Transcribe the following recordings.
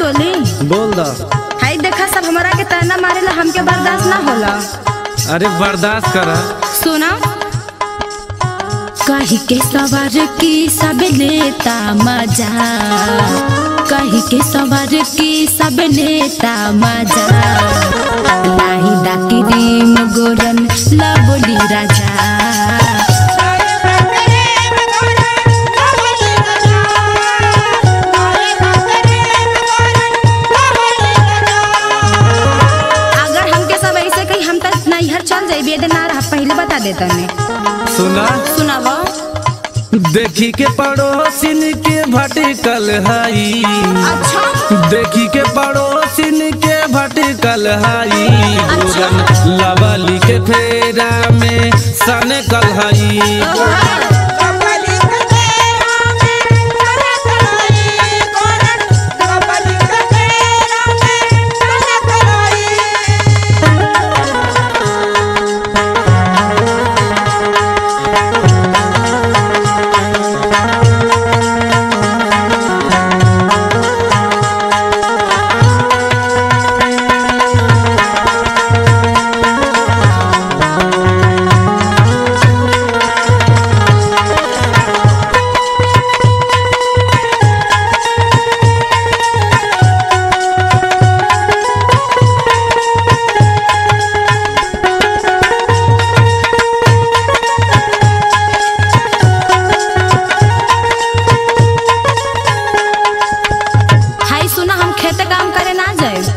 बोली? बोल the. High देखा सब हमरा के ताना मारेला हमके बर्दाश्त ना होला। अरे बर्दाश्त कर। सुना। कही के सवार की सब लेता मज़ा। कही के सवार की सब लेता मज़ा। नाही डाकी रीम गोरन लबोली राजा देता ने सुना? सुनावा देखी के पड़ोसिन के भटकल हई। अच्छा। देखी के पड़ोसिन के भटकल हई। अच्छा। लवली के फेरा में सने कल हई।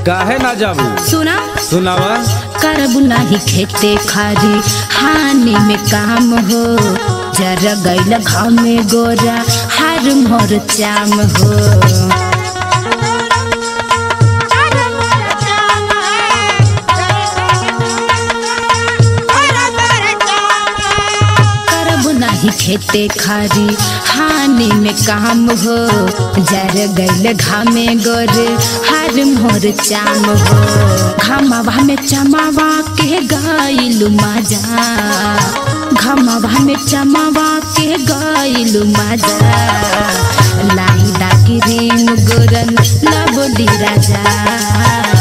काहे ना जाबू सुना? सुनावा करब नाही खेते खारी हानि में काम हो। जर गैल घाव में गोरा हर मोर चाम हो। खेते खारी, हानि में काम हो। जर गैल घाव में गोर, हर मोर चाम हो। घामावा में चमावा के गैलु मज़ा। घामावा में चमावा के गैलु मज़ा। लाई रिंग गोरन, लबोली राजा।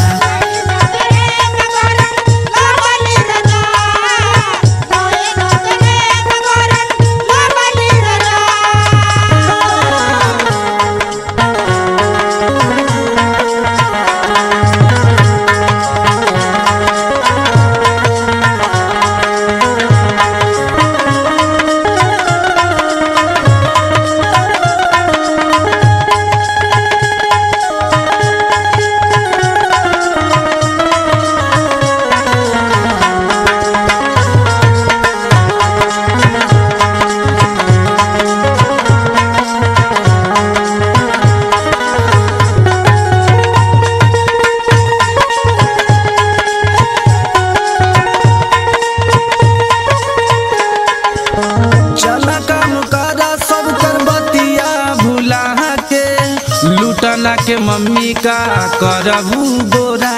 के मम्मी का करबू गोरा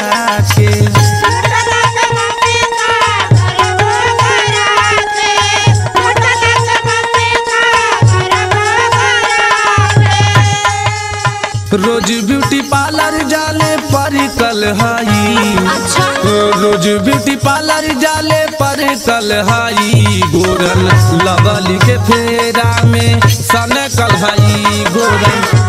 के रोज ब्यूटी पार्लर जाले परिकल हई। अच्छा। रोज ब्यूटी पार्लर जाले पर कल हई। गोरन लगली के फेरा में सने कल हई। गोरन